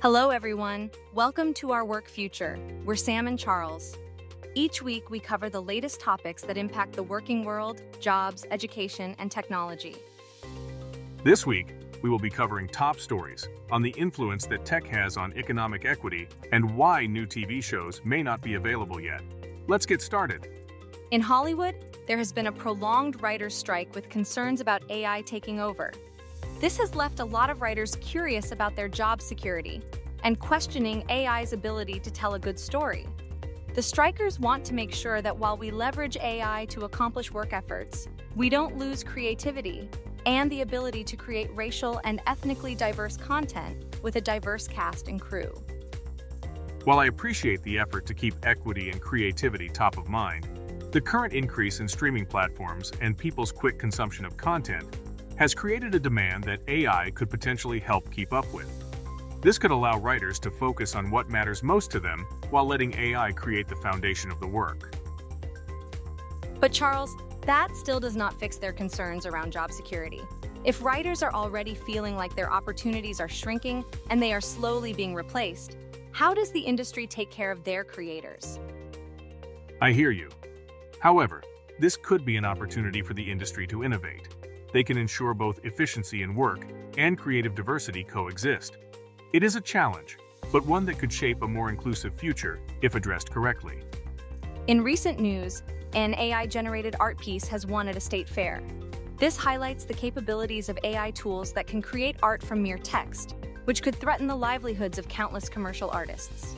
Hello, everyone. Welcome to our work future. We're Sam and Charles. Each week, we cover the latest topics that impact the working world, jobs, education, and technology. This week, we will be covering top stories on the influence that tech has on economic equity and why new TV shows may not be available yet. Let's get started. In Hollywood, there has been a prolonged writer's strike with concerns about AI taking over. This has left a lot of writers curious about their job security and questioning AI's ability to tell a good story. The strikers want to make sure that while we leverage AI to accomplish work efforts, we don't lose creativity and the ability to create racial and ethnically diverse content with a diverse cast and crew. While I appreciate the effort to keep equity and creativity top of mind, the current increase in streaming platforms and people's quick consumption of content has created a demand that AI could potentially help keep up with. This could allow writers to focus on what matters most to them while letting AI create the foundation of the work. But Charles, that still does not fix their concerns around job security. If writers are already feeling like their opportunities are shrinking and they are slowly being replaced, how does the industry take care of their creators? I hear you. However, this could be an opportunity for the industry to innovate they can ensure both efficiency in work and creative diversity coexist. It is a challenge, but one that could shape a more inclusive future if addressed correctly. In recent news, an AI-generated art piece has won at a state fair. This highlights the capabilities of AI tools that can create art from mere text, which could threaten the livelihoods of countless commercial artists.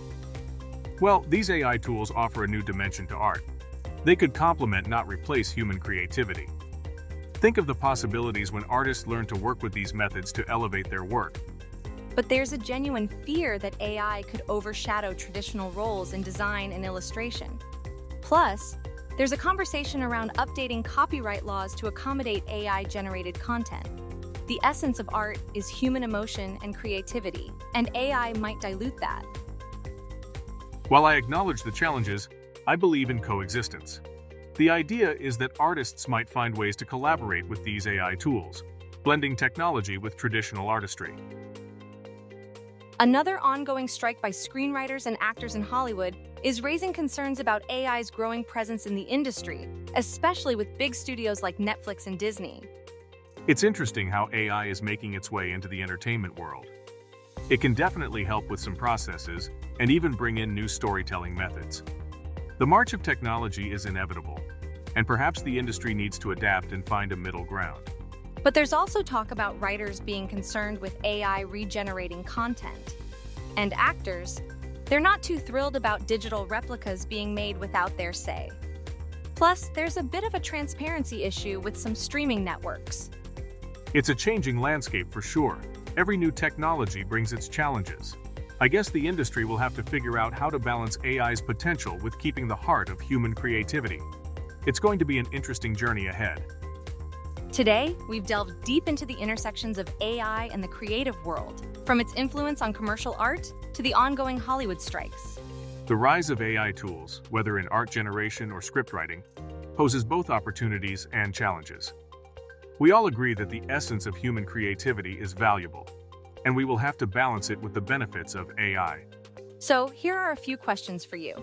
Well, these AI tools offer a new dimension to art. They could complement, not replace, human creativity. Think of the possibilities when artists learn to work with these methods to elevate their work. But there's a genuine fear that AI could overshadow traditional roles in design and illustration. Plus, there's a conversation around updating copyright laws to accommodate AI-generated content. The essence of art is human emotion and creativity, and AI might dilute that. While I acknowledge the challenges, I believe in coexistence. The idea is that artists might find ways to collaborate with these AI tools, blending technology with traditional artistry. Another ongoing strike by screenwriters and actors in Hollywood is raising concerns about AI's growing presence in the industry, especially with big studios like Netflix and Disney. It's interesting how AI is making its way into the entertainment world. It can definitely help with some processes and even bring in new storytelling methods. The march of technology is inevitable, and perhaps the industry needs to adapt and find a middle ground. But there's also talk about writers being concerned with AI regenerating content. And actors, they're not too thrilled about digital replicas being made without their say. Plus, there's a bit of a transparency issue with some streaming networks. It's a changing landscape for sure. Every new technology brings its challenges. I guess the industry will have to figure out how to balance AI's potential with keeping the heart of human creativity. It's going to be an interesting journey ahead. Today, we've delved deep into the intersections of AI and the creative world, from its influence on commercial art to the ongoing Hollywood strikes. The rise of AI tools, whether in art generation or script writing, poses both opportunities and challenges. We all agree that the essence of human creativity is valuable, and we will have to balance it with the benefits of AI. So, here are a few questions for you.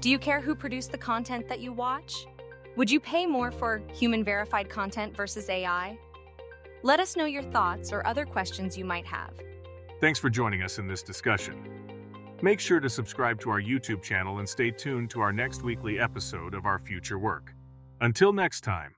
Do you care who produced the content that you watch? Would you pay more for human verified content versus AI? Let us know your thoughts or other questions you might have. Thanks for joining us in this discussion. Make sure to subscribe to our YouTube channel and stay tuned to our next weekly episode of Our Future Work. Until next time.